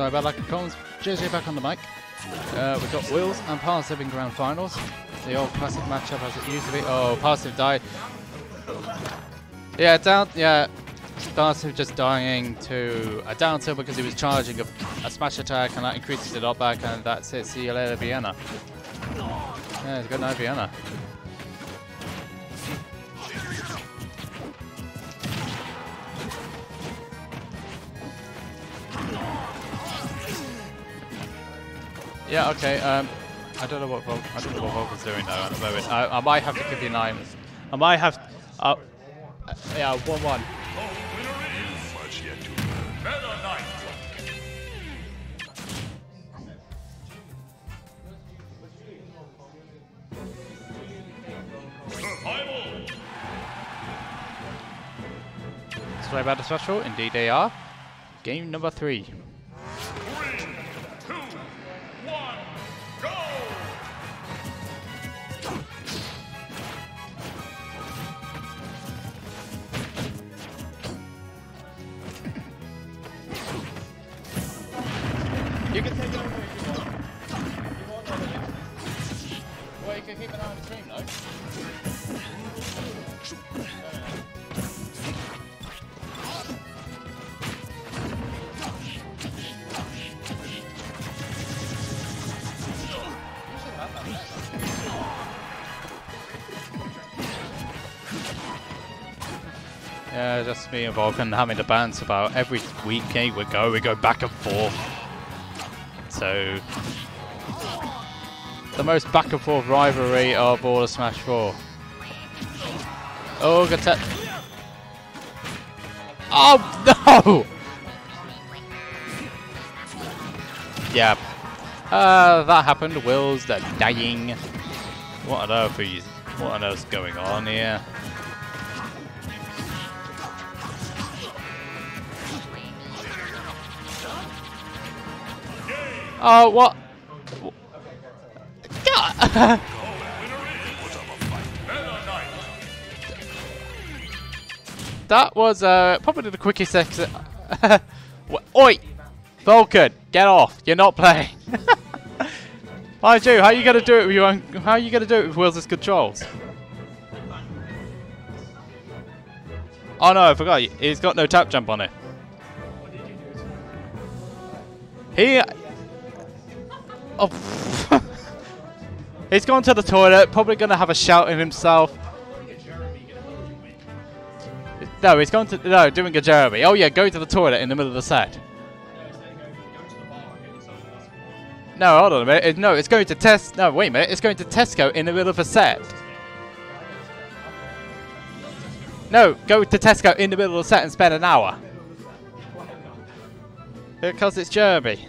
Sorry about of comms. JJ back on the mic. Uh, we've got Willz and Parsnip in grand finals. The old classic matchup as it used to be. Oh, Parsnip died. Yeah, down. Yeah, Parsnip just dying to a down tilt because he was charging a, a smash attack and that increases the knockback and that's it. See you later, Vienna. Yeah, good night, Vienna. Yeah, okay. Um, I don't know what Vol I don't know what Volkan's doing now at the moment. I, I might have to give you nine. I might have. Uh, yeah, one one. Sorry about the special. Indeed, they are. Game number three. Yeah, just me and Vulcan having the bands about every week eh, we go, we go back and forth. So, the most back and forth rivalry of all of Smash 4. Oh, good tap. Oh, no! Yeah. Uh, that happened. Will's uh, dying. What on earth is, what on going on here? Oh, what? God. that was uh, probably the quickest exit. Oi! Vulcan, get off. You're not playing. Hi, Joe. How are you gonna do it with your own, How are you gonna do it with Will's controls? Oh no, I forgot. He's got no tap jump on it. Oh. He's gone to the toilet. Probably gonna have a shout in himself. No, he's going to no doing a Jeremy. Oh yeah, going to the toilet in the middle of the set. No, hold on a minute. No, it's going to test. No, wait a minute. It's going to Tesco in the middle of a set. No, go to Tesco in the middle of the set and spend an hour. Because it's Jeremy.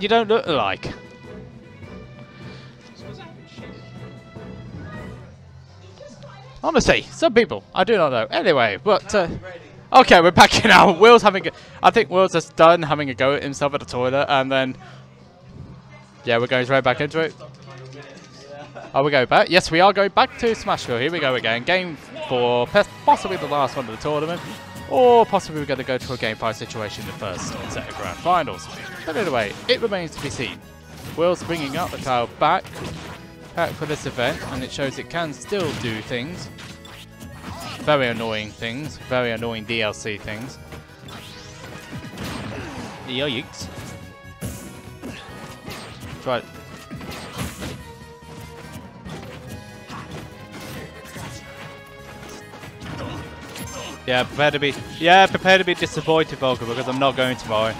You don't look alike. Honestly, some people. I do not know. Anyway, but... Uh, okay, we're back in now. Will's having a... I think Will's just done having a go at himself at the toilet, and then... Yeah, we're going straight back into it. Are we going back? Yes, we are going back to Smashville. Here we go again. Game 4, possibly the last one of the tournament. Or possibly we're going to go to a Game 5 situation in the first set of Grand Finals. But anyway, it remains to be seen. Will's bringing up the cloud back, back for this event, and it shows it can still do things. Very annoying things, very annoying DLC things. Yikes. Try it. Yeah, prepare to be. Yeah, prepare to be disappointed, Volker, because I'm not going tomorrow.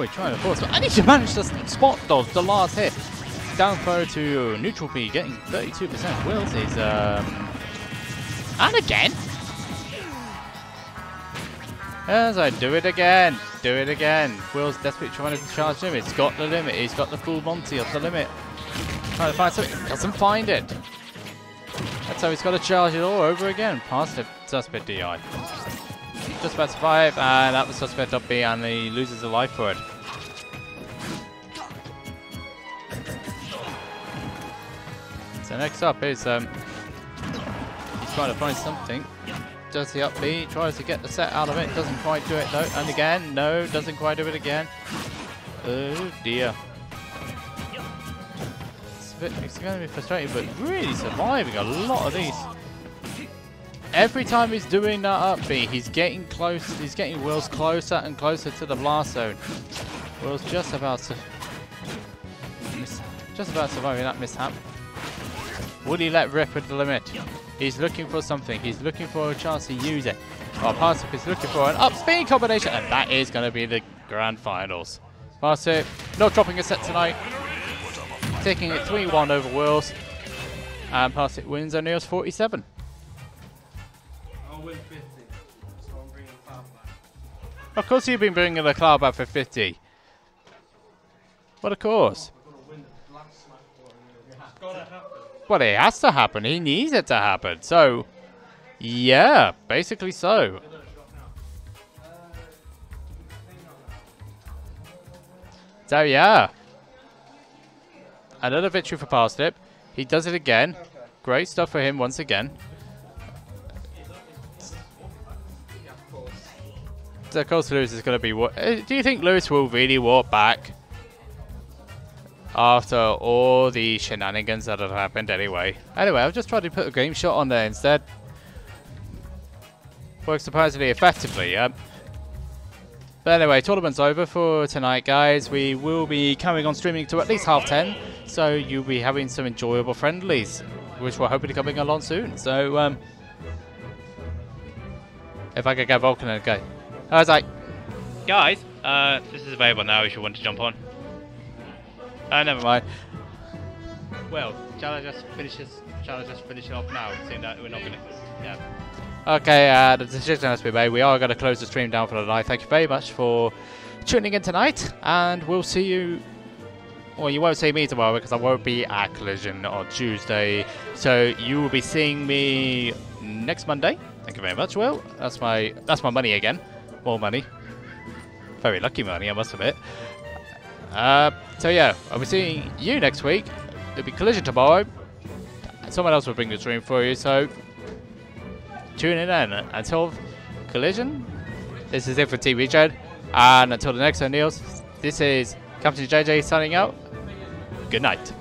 We're trying to force. I need to manage to spot dodge the last hit. Down throw to neutral B, getting 32%. Willz is um, and again. As I do it again, do it again. Will's desperately trying to charge him. It's got the limit. He's got the full Monty of the limit. Trying to find something. Doesn't find it. That's how he's got to charge it all over again. Past the suspect DI. Just about survive, and that was suspect up B, and he loses a life for it. So next up is um, he's trying to find something. Does the up B, tries to get the set out of it, doesn't quite do it though. And again, no, doesn't quite do it again. Oh dear. It's, bit, it's going to be frustrating, but really surviving a lot of these. Every time he's doing that up B, he's getting close, he's getting Willz closer and closer to the blast zone. Will's just about to, miss, just about surviving that mishap. Will he let rip at the limit? He's looking for something. He's looking for a chance to use it. Well, Parsnip is looking for an up speed combination, and that is going to be the grand finals. Parsnip, not dropping a set tonight. Taking it 3-1 over Willz. And Parsnip wins O'Neill's 47. I'll win 50. So I'm bringing the pound back. Of course you've been bringing the cloud back for 50. But of course. Well, it has to happen. He needs it to happen. So, yeah, basically so. So, yeah. Another victory for Parsnip. He does it again. Great stuff for him once again. Of course, Lewis is going to be... What? Uh, do you think Lewis will really walk back after all the shenanigans that have happened anyway? Anyway, I've just tried to put a game shot on there instead. Works surprisingly effectively, yeah. But anyway, tournament's over for tonight, guys. We will be coming on streaming to at least half ten, so you'll be having some enjoyable friendlies, which we're hoping to coming along soon. So, um, if I could get Vulcan and go. I was like, Guys, uh, this is available now if you want to jump on. oh, never mind. Well, shall I just finish this? Shall I just finish it off now, seeing that we're not gonna... Yeah. Okay, uh, the decision has to be made. We are going to close the stream down for the night. Thank you very much for tuning in tonight, and we'll see you. Well, you won't see me tomorrow because I won't be at Collision on Tuesday. So you will be seeing me next Monday. Thank you very much. Will that's my that's my money again. More money. Very lucky money, I must admit. Uh, so yeah, I'll be seeing you next week. There'll be Collision tomorrow. Someone else will bring the stream for you. So tune in then. Until Collision, this is it for TV Jed. And until the next one, O'Neills, this is Captain JJ signing out. Good night.